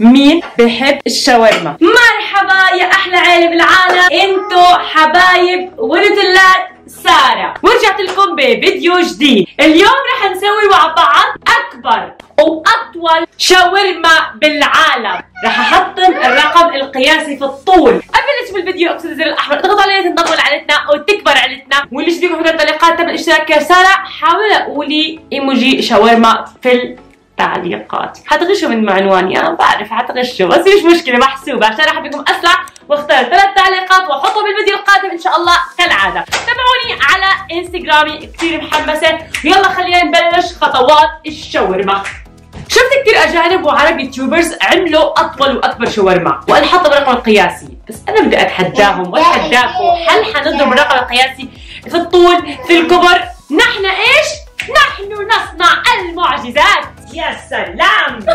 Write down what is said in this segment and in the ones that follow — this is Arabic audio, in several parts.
مين بحب الشاورما؟ مرحبا يا أحلى عيله بالعالم أنتو حبايب ولدلات سارة. ورجعت لكم بفيديو جديد. اليوم رح نسوي مع بعض أكبر وأطول شاورما بالعالم. رح أحطم الرقم القياسي في الطول. قبل لا تشوف الفيديو اكسر الزر الأحمر. اضغط عليه تنضم لعائلتنا وتكبر عائلتنا واللي جديد في التعليقات تم الاشتراك يا سارة حاولوا قولي إيموجي شاورما في التعليقات. حتغشوا من عنواني أنا بعرف حتغشوا. بس مش مشكلة محسوبة. عشان راح بكم أسرع. واختار ثلاث تعليقات واحطهم بالفيديو القادم إن شاء الله كالعادة. تابعوني على إنستغرامي كثير محمسة. يلا خلينا نبلش خطوات الشاورما. شفت كثير أجانب وعرب يوتيوبرز عملوا أطول وأكبر شاورما. وأنا حاطه بالرقم القياسي. بس أنا بدي أتحداهم وأتحداكم. هل حنضرب الرقم القياسي في الطول في الكبر؟ نحن إيش؟ نحن نصنع المعجزات. يا سلام!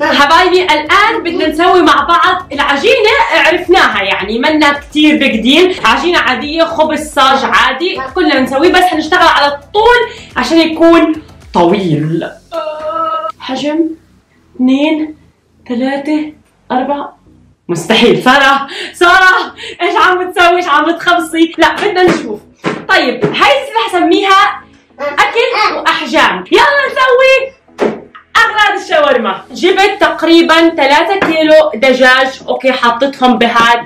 حبايبي الآن بدنا نسوي مع بعض العجينة عرفناها يعني منا كثير بيج عجينة عادية خبز صاج عادي كلنا بنسويه بس حنشتغل على الطول عشان يكون طويل. حجم اثنين ثلاثة أربعة. مستحيل. سارة سارة إيش عم بتسوي إيش عم بتخبصي لا بدنا نشوف. طيب هاي رح اسميها أكل وأحجام. يلا نسوي اغراض الشاورما. جبت تقريبا 3 كيلو دجاج. أوكي حطيتهم بهاد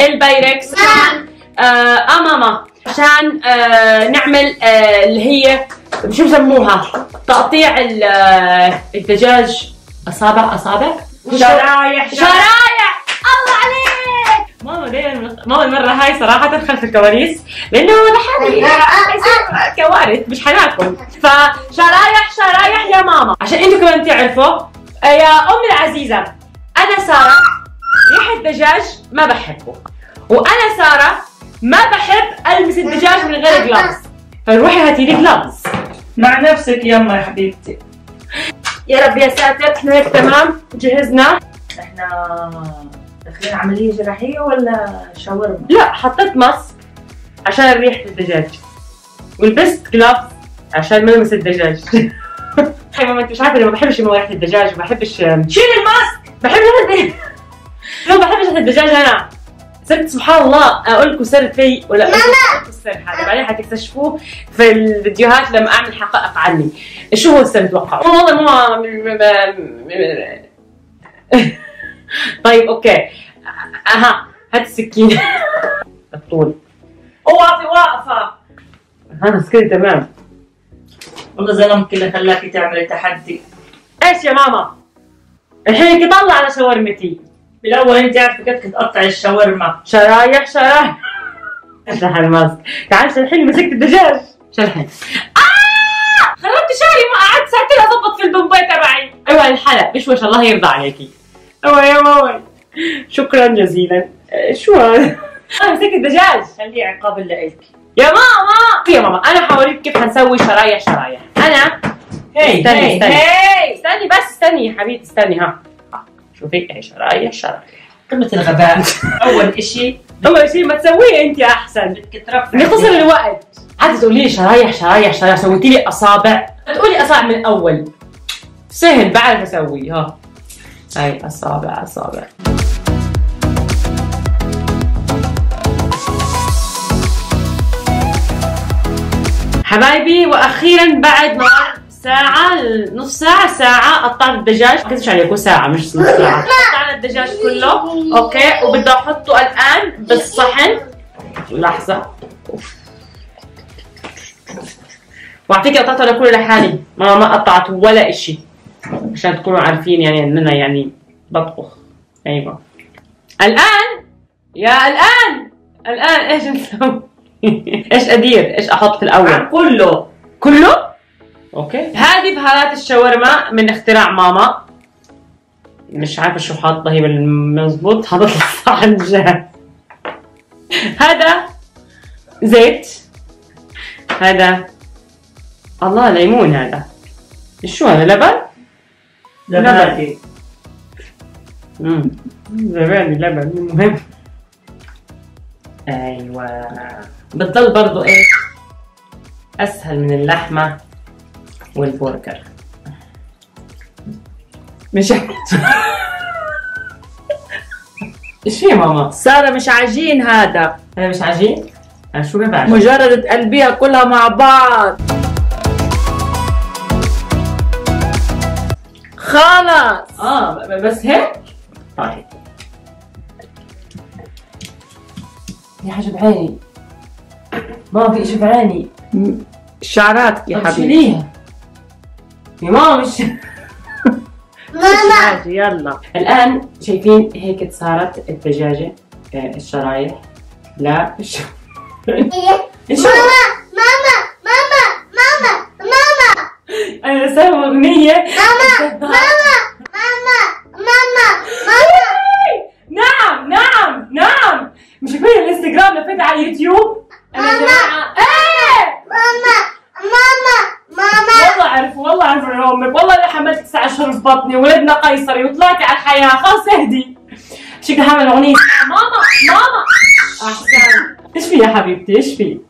البايركس. عشان آه, آه ماما. عشان آه نعمل آه اللي هي شو بسموها؟ تقطيع آه، الدجاج. أصابع أصابع؟ شرايح شرايح الله عليك ماما دايما ماما المرة هاي صراحة خلف الكواليس لأنه لحالي حيصير كوارث مش حناكل فشرايح شرايح يا ماما. عشان أنتوا كمان تعرفوا آه، يا أمي العزيزة أنا سارة ريحة دجاج ما بحبه. وأنا سارة ما بحب ألمس الدجاج من غير جلافز فروحي هاتي لي جلافز مع نفسك يما يا حبيبتي. يا رب يا ساتر إحنا هيك تمام جهزنا. إحنا داخلين عملية جراحية ولا شاورما؟ لا حطيت ماسك عشان ريحة الدجاج ولبست جلافز عشان ما المس الدجاج. هاي ماما انت مش عارفة أنا ما بحبش ريحة الدجاج ما بحبش شيل الماسك! بحب ريحة الدجاج. ما بحبش ريحة الدجاج أنا صرت سبحان الله أقول لكم سر في ولا أقول لكم السر هذا. بعدين حتكتشفوه في الفيديوهات لما أعمل حقائق عني. شو هو السر توقعوا؟ والله ماما طيب أوكي. أها هات السكينة. الطول. اوقفي واقفة أنا كده تمام. والله ظلمك اللي خلاكي تعملي تحدي. إيش يا ماما؟ الحين طلع على شاورمتي. بالأول أنت عارفة كيف تقطعي الشاورما. شرايح شرايح. اشرح الماسك. تعال الحين مسكت الدجاج. شرحي. آه! خربت شعري ما قعدت ساعتين أضبط في البومباي تبعي. أيوه الحلق. بشوش الله يرضى عليكي. أيوه يا ماما شكرا جزيلا. آه، شو هذا؟ أنا مسكت الدجاج خليه عقاب لإلك يا ماما! يا ماما أنا حوريك كيف حنسوي شرايح شرايح أنا؟ هي استني هي استني هي. استني بس استني يا حبيبتي استني ها. ها، شوفي إيه شرايح شرايح قمة الغباء. أول إشي. أول شيء ما تسويه أنت أحسن. نختصر الوقت. عادي تقولي لي شرايح شرايح شرايح سويتي لي أصابع. تقولي أصابع من الأول. سهل بعرف أسوي ها. هاي اصابع اصابع حبايبي وأخيرا بعد ما ساعة نص ساعة ساعة قطعت الدجاج. كنتش عليكم ساعة مش نص ساعة. قطعنا الدجاج كله. أوكي وبدي أحطه الآن بالصحن. لحظة. وعلى فكرة قطعته كله لحالي ما ما قطعت ولا إشي. عشان تكونوا عارفين يعني ان أنا يعني بطبخ أيوه الآن يا الآن الآن إيش نسوي؟ إيش أدير؟ إيش أحط في الأول؟ كله كله؟ أوكي هذه بهارات الشاورما من اختراع ماما مش عارفة شو حاطه هي بالمظبوط حاطط الصحن جاهز هذا زيت هذا الله ليمون هذا شو هذا لبن؟ زبادي امم زبادي لبن المهم أيوه. بتضل برضو إيه؟ أسهل من اللحمة والبرجر. مش إيش هي ماما؟ سارة مش عجين هذا. هذا مش عجين؟ شو ببعد؟ مجرد تقلبيها كلها مع بعض. خلص آه بس هيك؟ طيب. يا حاجة بعيني ماما في اشي بعيني شعراتك يا طب حبيبي. شيليها. يا ماما مش ماما يلا. الآن شايفين هيك صارت الدجاجة آه، الشرايح. لا الش... الش... ماما ماما ماما ماما أنا سامع أغنية. ماما ماما ماما ماما ماما نعم نعم نعم. مش شايفين الانستغرام لفيت على اليوتيوب؟ جماعة. إيه ماما ماما ماما. والله أعرف والله أمك والله أنا حملت تسع أشهر في بطني ولدنا قيصري وطلعتي على الحياة. خلاص اهدي. شكلي حامل اغنيه ماما ماما. أحسن. إيش في يا حبيبتي إيش في؟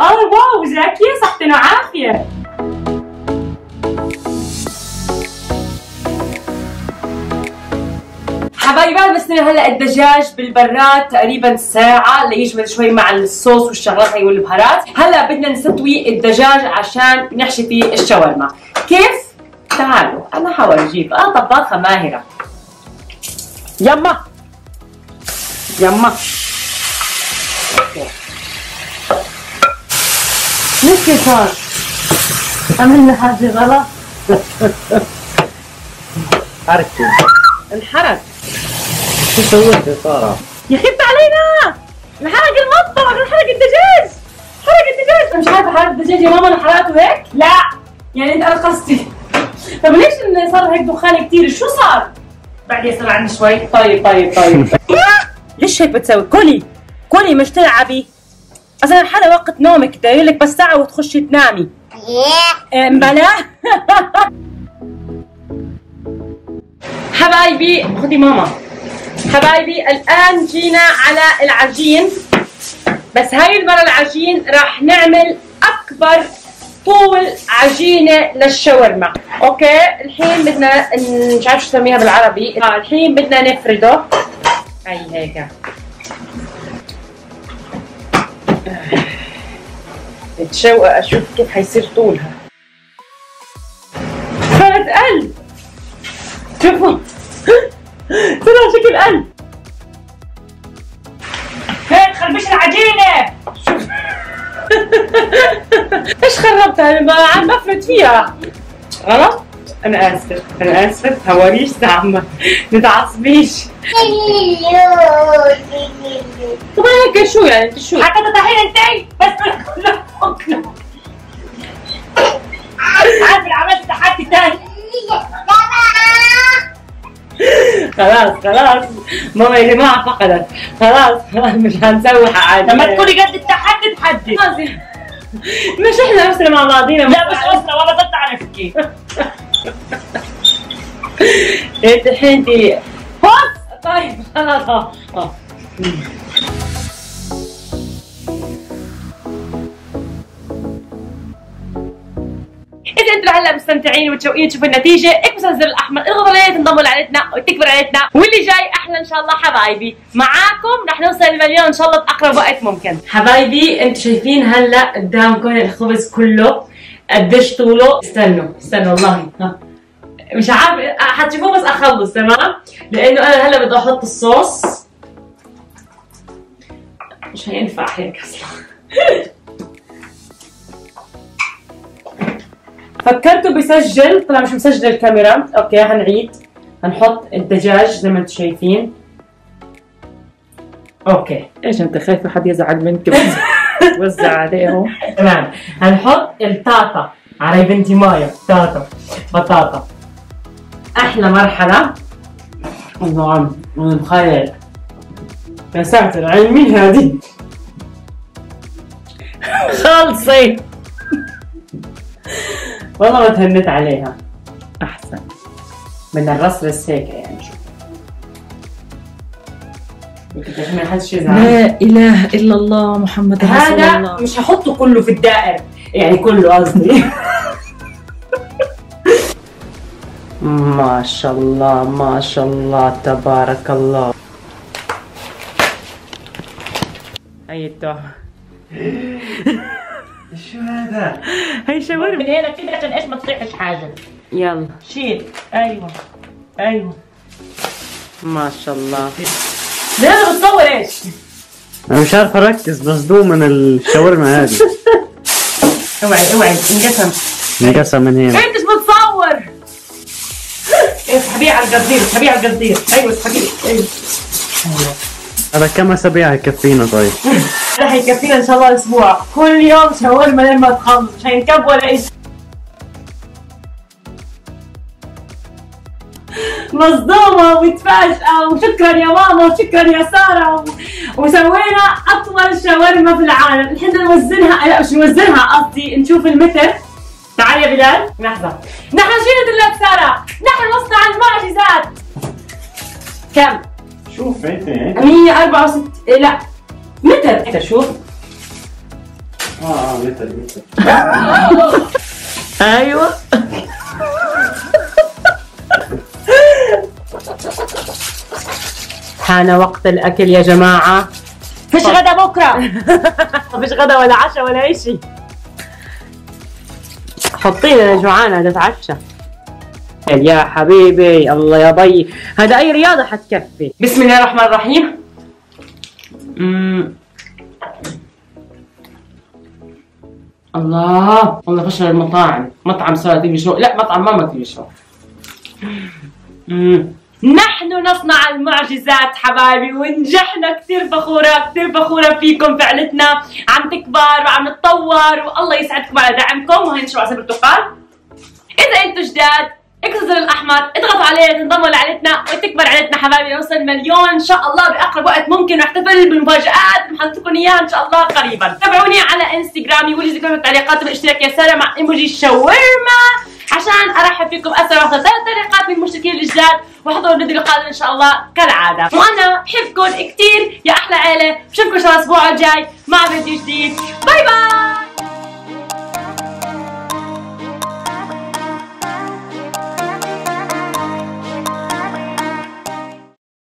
آه واو زاكية صحتنا عافية. حبايبي بعد ما استوى هلا الدجاج بالبراد تقريبا ساعة ليجمد شوي مع الصوص والشغلات هي والبهارات، هلا بدنا نسوي الدجاج عشان نحشي فيه الشاورما، كيف؟ تعالوا أنا حورجيك، أنا طباخة ماهرة. يما يما ليش كيف صار؟ عملنا حاجة غلط؟ حركي انحرق شو سويت سارة؟ يا خبت علينا! انحرق المطبخ انحرق الدجاج! حرق الدجاج! أنا مش عارفة حرق الدجاج يا ماما؟ أنا حرقته هيك؟ لا. يعني أنت قصدي طب ليش إن صار هيك دخان كثير شو صار؟ بعدين صار عندي شوي. طيب طيب طيب. ليش هيك بتسوي؟ كلي كلي مش تلعبي أصلا حدا وقت نومك داير لك بس ساعة وتخشي تنامي. إيه، بلا. حبايبي خدي ماما. حبايبي الآن جينا على العجين. بس هاي المرة العجين راح نعمل أكبر طول عجينة للشاورما. أوكي؟ الحين بدنا مش عارف شو نسميها بالعربي. آه الحين بدنا نفرده. هاي هيك. بتشوق أشوف كيف حيصير طولها. صارت قلب. شوفوا. طلع شكل قلب هيك خربش العجينة. شوف. إيش خربتها أنا ما- عم بفرد فيها. غلط؟ أنا آسف أنا آسف. هوريش تعمل نتعصبيش طب هيك شو يعني؟ أنت شو؟ حتى تطحين أنت؟ بس كله عارف عملت تحدي تاني. خلاص خلاص. ماما يا جماعة فقدت. خلاص خلاص مش هنسوي عادي لما تكوني قد التحدي تحدي. مش إحنا نفسنا مع بعضينا. لا مش أسرة ولا ضد عرفتي انت الحين طيب خلاص هلا مستمتعين وتشوقين تشوفوا النتيجة. اكبسوا الزر الأحمر اضغطوا عليه تنضموا لعائلتنا وتكبر عائلتنا واللي جاي أحلى إن شاء الله حبايبي. معاكم رح نوصل المليون إن شاء الله بأقرب وقت ممكن. حبايبي أنتم شايفين هلا قدامكم الخبز كله قديش طوله؟ استنوا استنوا والله. مش عارف حتشوفوه بس أخلص تمام؟ لأنه أنا هلا بدي أحط الصوص. مش هينفع هيك أصلا. فكرته بسجل طلع مش مسجل الكاميرا. أوكي هنعيد. هنحط الدجاج زي ما أنتم شايفين. أوكي. إيش أنت خايفة حد يزعل منك؟ وزع عليهم. تمام. هنحط التاتا على بنتي مايا. تاتا بطاطا أحلى مرحلة. نعم. متخيل يا ساتر عين مين هذه. خلصي والله ما تهمت عليها. أحسن. من الراس للسيكة يعني شو ما لا إله إلا الله محمد رسول الله. هذا مش هحطه كله في الدائر يعني كله قصدي. ما شاء الله ما شاء الله تبارك الله. ايتو هذا؟ هي من شاورما هنا كده عشان إيش ما تصيحش حاجة. يلا. شيل. أيوه. أيوه. ما شاء الله. لازم تصور إيش؟ أنا مش عارف أركز مصدوم من الشاورما هذه. أوعي أوعي انقسم. انقسم من هنا. انت مش بتصور؟ اسحبيه على القدير اسحبيه على القدير أيوه اسحبيه أيوه. هذا كم أسابيع يكفينا طيب؟ راح يكفينا إن شاء الله أسبوع. كل يوم شاورما لما تخلص. مش هينكب ولا إيش؟ مصدومة ومتفاجئة. وشكرا يا ماما وشكرا يا سارة. و... وسوينا أطول شاورما في العالم. الحين نوزنها لا مش نوزنها؟ قصدي نشوف المتر تعال يا بلال. لحظة. نحن شو لك سارة. نحن مصنع المعجزات كم؟ شوف انت 164 لا. متر. انت شوف. آه آه متر متر. أيوه. حان وقت الأكل يا جماعة. فيش غدا بكرة. فيش غدا ولا عشاء ولا شيء. حطينا أنا جوعانة نتعشى. يا حبيبي الله يا ضي هذا أي رياضة حتكفي؟ بسم الله الرحمن الرحيم. الله. والله فشل المطاعم. مطعم سارة تيجي شو؟ لا مطعم ماما تيجي شو. نحن نصنع المعجزات حبايبي ونجحنا كثير فخورة كثير فخورة فيكم فعلتنا. عم تكبر وعم تتطور والله يسعدكم على دعمكم وهي نشرب عصير برتقال إذا أنتم جداد اكسروا الزر الأحمر اضغطوا عليه تنضموا لعائلتنا وتكبر عائلتنا حبايبي نوصل مليون. إن شاء الله بأقرب وقت ممكن ونحتفل بالمفاجآت. بنحط لكم إياها إن شاء الله قريبا. تابعوني على انستغرامي واللي ذكروا بالتعليقات والاشتراك يا سارة مع إيموجي الشاورما عشان أرحب فيكم أسرع واحدة ثلاث تعليقات من المشتركين الجداد واحضروا الفيديو القادم إن شاء الله كالعادة. وأنا بحبكم كثير يا أحلى عيلة بشوفكم إن شاء الله الأسبوع الجاي. مع فيديو جديد. باي باي.